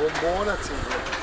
bombona, assim, né?